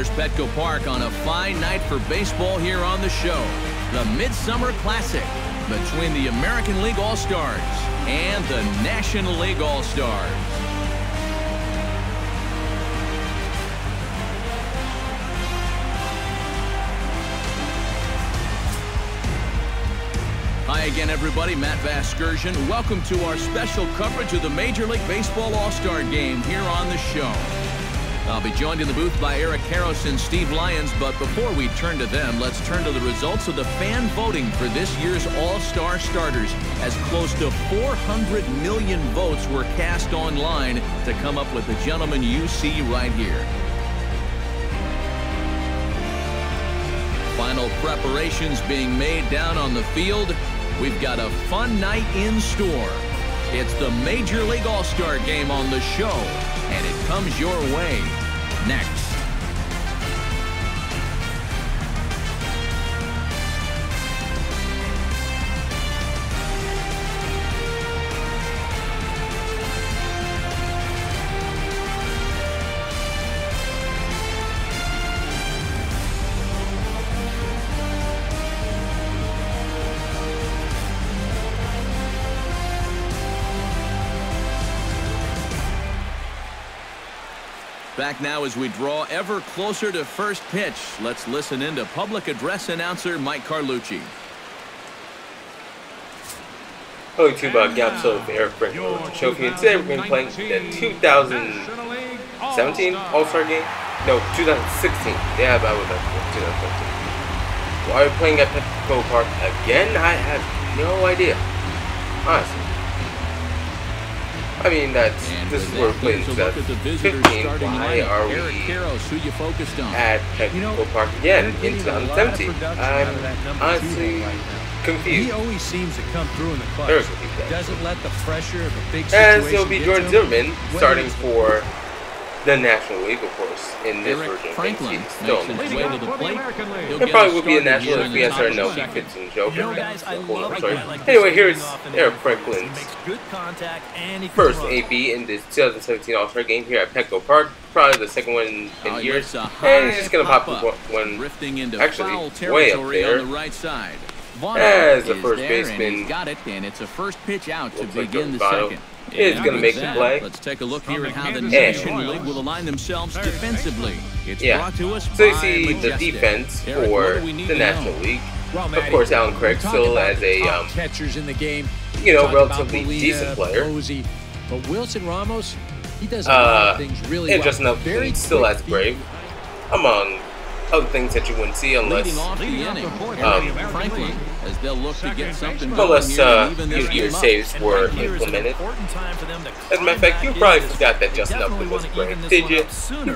There's Petco Park on a fine night for baseball here on the show. The Midsummer Classic between the American League All-Stars and the National League All-Stars. Hi again, everybody. Matt Vasgersian. Welcome to our special coverage of the Major League Baseball All-Star Game here on the show. I'll be joined in the booth by Eric Karros and Steve Lyons, but before we turn to them, let's turn to the results of the fan voting for this year's All-Star starters, as close to 400 million votes were cast online to come up with the gentleman you see right here. Final preparations being made down on the field. We've got a fun night in store. It's the Major League All-Star Game on the show, and it comes your way next. Back now as we draw ever closer to first pitch. Let's listen in to public address announcer Mike Carlucci. Hello YouTube, Gaps of Arik Franklin with the show for you. Today we're going to be playing the 2017 All-Star Game? No, 2016. Yeah, that was 2015. Why are we playing at Petco Park again? I have no idea. Honestly. I mean, that's And this is where that, we're playing here's a look at the visitors 2015. starting Why lineup. are we Karros, who you focused on? at Petco You know, Park again in getting a lot of 2017? I'm of that number two honestly right now. He always seems to come through in the clutch. Doesn't let the pressure of a big And situation it'll be Jordan. Zimmermann starting for the National League, of course, in this Arik version. Franklin He's still makes in his the way to the League. plate. He'll It probably would be a National League if the yes top no. the He second. fits in Joe. You know, guys, I Hold on, love a sorry. like Anyway, here's off in Arik the Franklin's He makes good contact and he first. AB in this 2017 All-Star Game here at Petco Park. Probably the second one in Oh, years. And he's just gonna pop pop-up, one, one into actually, foul way up territory there. on the right side. Votto As the first there, and baseman. he's got it, and it's a first pitch out to Looks like begin the second. Is gonna with make the play. Let's take a look here at how the And- National League will align themselves defensively. It's Yeah. brought to us So you by see the defense for do the National know? League. Well, Of course, Allen Craig still about as a top um, catchers in the game. you know Talk about relatively Molina, decent player. Posey, but Wilson Ramos, he does a lot Uh, of things really and well. just enough Very still quick as feet. brave, among other things that you wouldn't see unless Leading the Leading off inning, the fourth Arik inning. Franklin, as they'll look to get something going unless here uh, and even your, this your saves And were right here is an implemented. important time for them to As a matter of fact, you probably back into forgot that this. Justin Upton was wanna great. Did you? You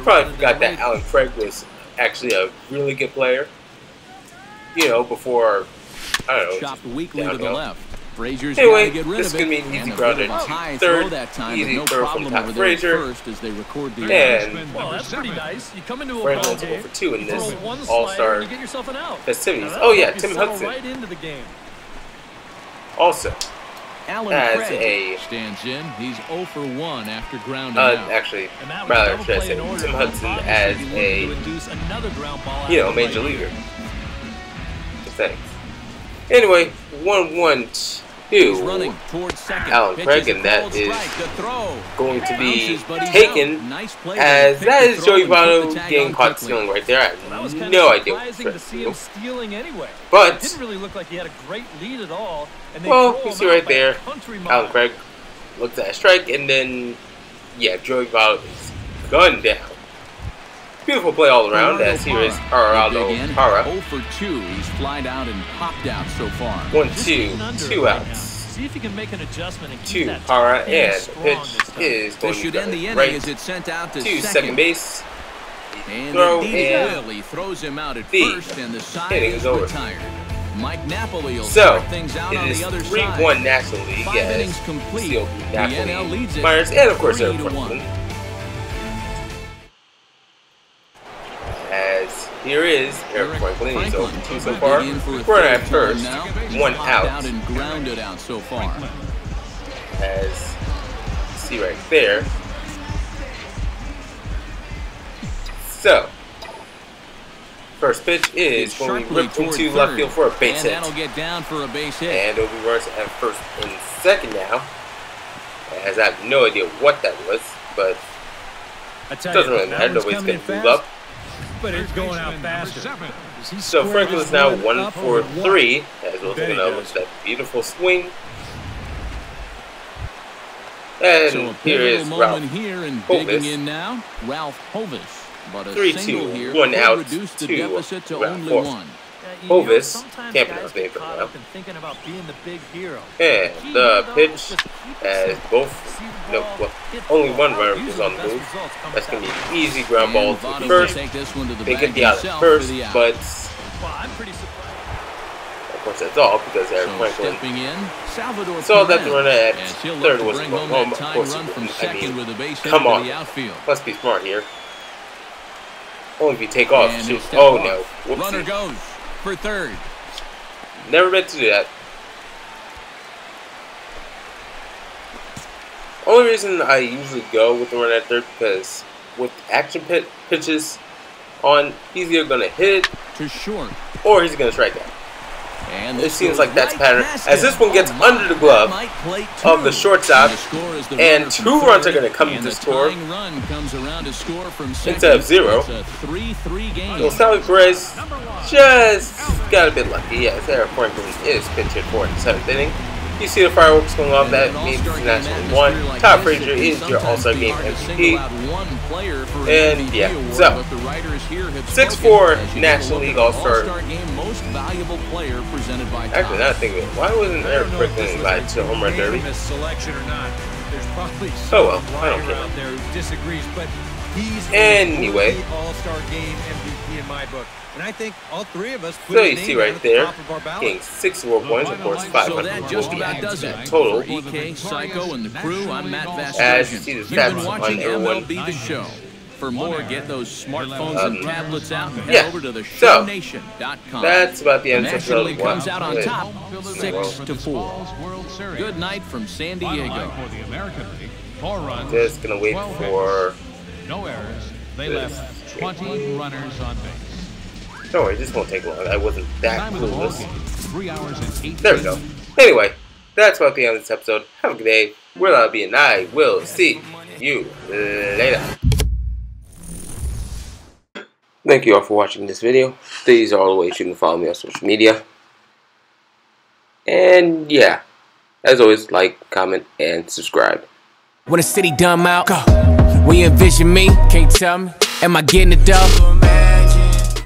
probably rather forgot that. Allen Craig was actually a really good player. You know, before I don't know. Chopped weakly to the left. Frazier's Anyway, got to get rid this of is it. gonna be an easy and a ground bit of a at high third. throw that time, Easy but no throw from problem over there at Frazier. first as they record the And- error. Well, that's pretty nice. You come into a ball over game, for two in this All-Star you get yourself an out. festivities. Now, Oh yeah, Tim Hudson right into the game. also. Allen as Craig a- stands in. He's 0 for 1 after grounding Uh, out. actually, And that was rather double should I say Tim Hudson as a another ground ball you know major leaguer. Thanks. Anyway, one one He's two. running towards second. Allen Craig, and that is strike. The throw. going to be taken. As that is Joey Votto getting caught stealing right there. I Well, that was have no idea what to see him stealing anyway. But didn't really look like he had a great lead at all. And they Well, you see right there, Allen. Craig looks at a strike and then yeah, Joey Votto is gunned down. Beautiful play all around Gerardo as here is Parra. Gerardo Big in, Parra. 0 for 2. He's flied out and popped out so far. One, two, two it right now. outs. See if you can make an adjustment and keep to Parra and pitch is going to shoot in the inning as it sent out to, to second. second base. And throw and really throws him out at first, and the side is retired. Mike Napoli will so, start things out on the other 3 side. 3-1 National League. Five yes. innings complete. The NL leads it Myers, and of course, 3 to 1. guys, here is Arik Franklin. Arik Franklin so, so far, runner at first, one out. and grounded out so far. As you see right there. So, first pitch is going to be ripped into third, left field for a base hit. That'll get down for a base hit. And it'll at first and second now. As I have no idea what that was, but it doesn't really matter. Nobody's going to move up. But it's going out faster. So Franklin is now one for three, As well Bet he taking a look at that beautiful swing. so a And here pivotal is moment Ralph. here and Hovis. digging in now, Ralph Hovis. But a Three, single two, here one could out, reduce the two, deficit to Ralph only fourth. one. Yeah, you know, Hovis, can't guys pronounce get name very caught well. thinking about being the big hero. And the pitch is just keep it as both, no, well, only one runner Usually is on the move. That's going to be an easy ground ball to Votto will first. take this one to the They bag get the out at first, for the out. but I'm pretty surprised. of course that's all because Arik So Franklin stepping in, Salvador saw that Perez, the runner at as he'll third wasn't bring going home home. that Of course, run he from wouldn't. I second mean, with a base hit come to on. the outfield. Let's be smart here. Only if you take off. Shoot. Oh off. no. Runner goes for third. Never meant to do that. Only reason I usually go with the runner at third because with action pit pitches on, he's either gonna hit it to short. or he's gonna strike out. And It seems like that's pattern. As this one gets under the glove That might plate of the shortstop, And, the score is the and runner from two runs are come and to score. tying run comes around to score. Instead of zero. It's a 3-3 game. So Sally Perez just got a bit lucky. Yes, Arik Franklin is pitch hit for in the seventh inning. You see the fireworks going off. That means it's national one. like Todd this, Frazier is your All-Star Game MVP. out one player for an And, yeah, so, but the writers here have 6'4" spoken as you take National League All-Star. All-Star game most valuable player presented by Actually, now I think of it. Why wasn't Arik don't know if Franklin this was invited to the home run derby? selection or not. There's probably Oh, well, I don't care. out there who disagrees, but he's Anyway. All-Star Game MVP in my book, and I think all three of us put So his you see right at the there, top of our ballot. getting 64 points, of course, So 500 that will just be about does it. total. For EK, Psycho, and the crew, I'm Matt As you see the You've stats been on watching everyone. MLB The Show. For more, get those smartphones Um, and tablets out and head yeah. over to So, theshownation.com. That's about the The end of National episode League one. comes out on Good. top, six to four. Good night from San Diego. for the American League. Four runs. Just gonna wait for. No errors. They This. left 20 runners on base. Don't worry, this won't take long. I wasn't that Time of the ball clueless. Three hours and eight There we go. Anyway, that's about the end of this episode. Have a good day. Will I be? And I will see you later. Thank you all for watching this video. These are all the ways you can follow me on social media. And yeah, as always, like, comment, and subscribe. When the city dumb out, go. When envision me, can't tell me. Am I getting it done?